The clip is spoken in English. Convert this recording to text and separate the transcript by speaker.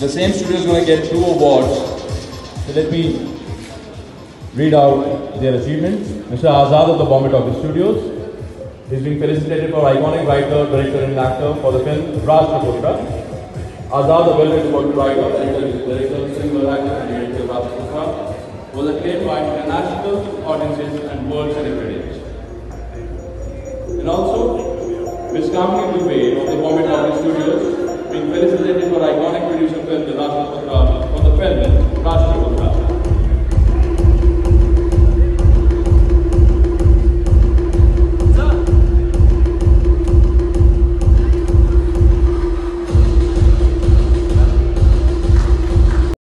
Speaker 1: The same studio is going to get two awards. So let me read out their achievements. Mr. Aazaad of the Bombay Talkies Studios. is being felicitated for iconic writer, director and actor for the film Rashtraputra. Aazaad, a well-respected writer, director, director, singer, actor and director Rashtraputra was acclaimed by international audiences and world celebrities. And also, Ms. Kamini Dube of the Bombay Talkies 900